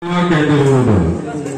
啊，开的路。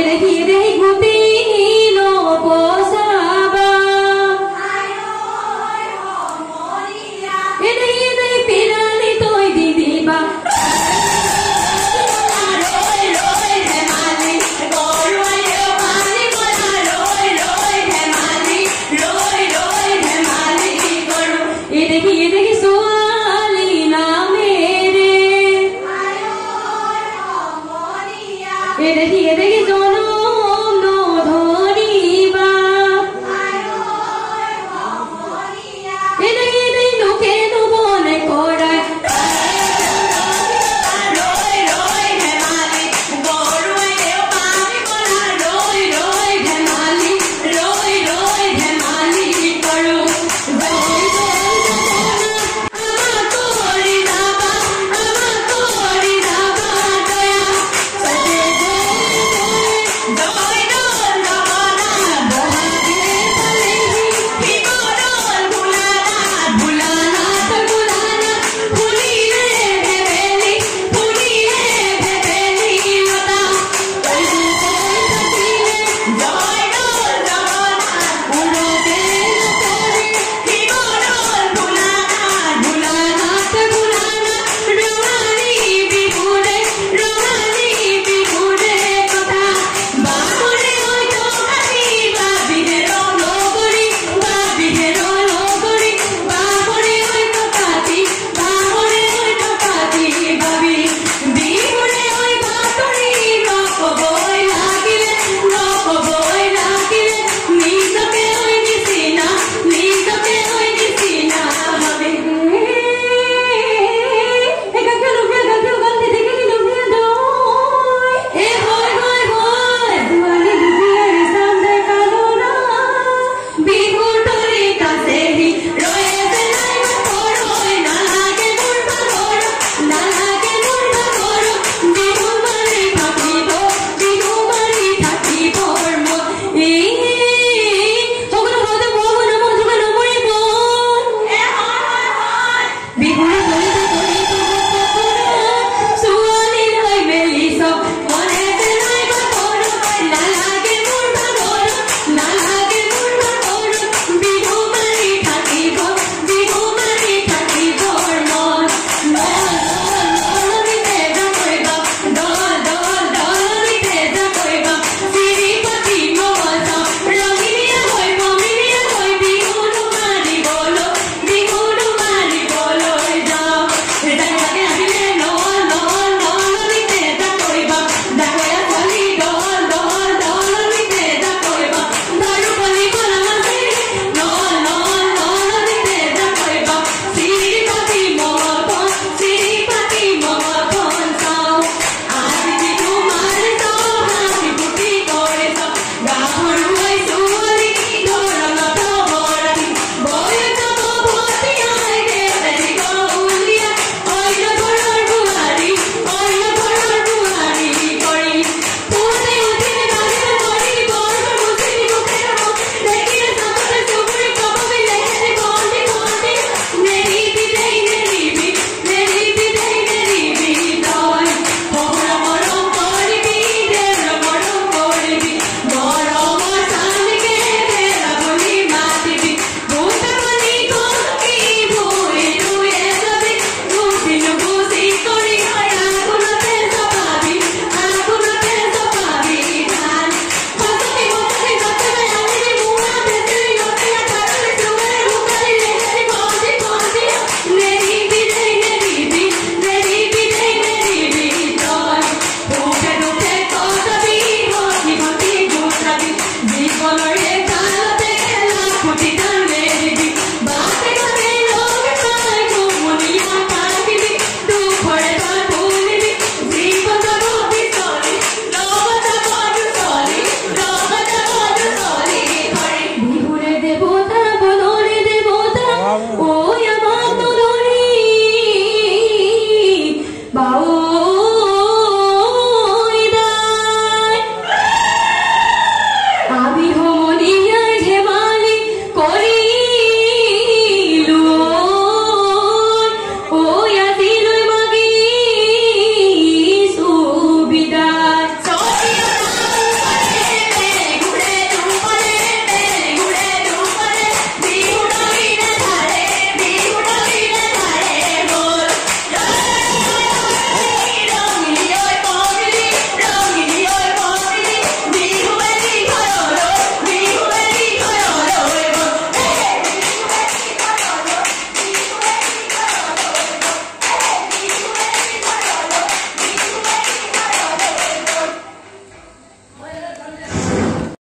रही रही गुबी नीलों पर